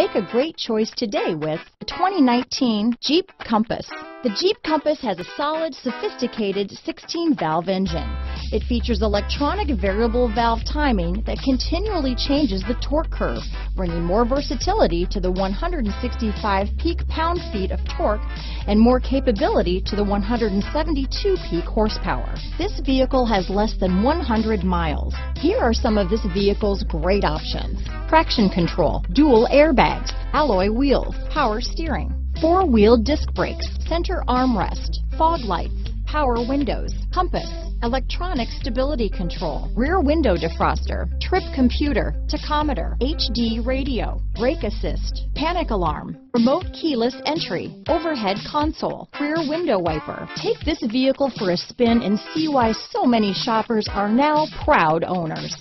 Make a great choice today with the 2019 Jeep Compass. The Jeep Compass has a solid, sophisticated 16-valve engine. It features electronic variable valve timing that continually changes the torque curve, bringing more versatility to the 165 peak pound-feet of torque and more capability to the 172 peak horsepower. This vehicle has less than 100 miles. Here are some of this vehicle's great options. Traction control, dual airbags, alloy wheels, power steering, four-wheel disc brakes, center armrest, fog lights, power windows, compass, electronic stability control, rear window defroster, trip computer, tachometer, HD radio, brake assist, panic alarm, remote keyless entry, overhead console, rear window wiper. Take this vehicle for a spin and see why so many shoppers are now proud owners.